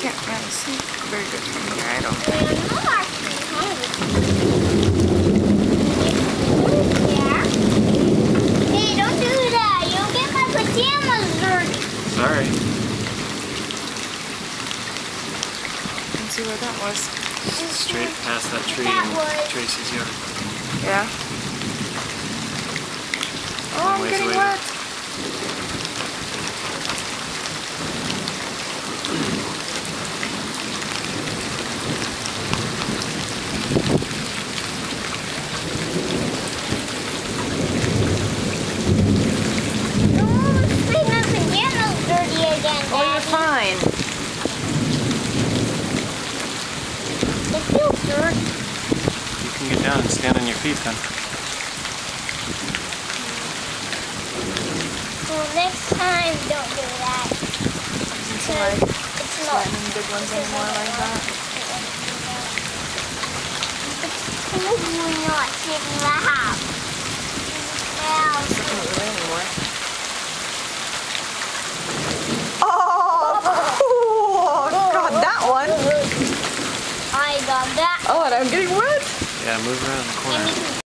can't really see very good from here, I don't think. I'm not. Yeah. Hey, don't do that. You'll get my pajamas dirty. Sorry. Let's see where that was. Straight past that tree That in was- Tracy's yard. Yeah. Oh, I'm getting wet. No, make my pajamas dirty again, Oh, you're fine. It feels dirty. You can get down and stand on your feet then. Well, next time, don't do that. It's Because like it's not. sliding big ones anymore like that. It's totally not saving the house. Now, It's not really anymore. Oh, God, that one. I got that. Oh, and I'm getting wet. Yeah, move around the corner. we can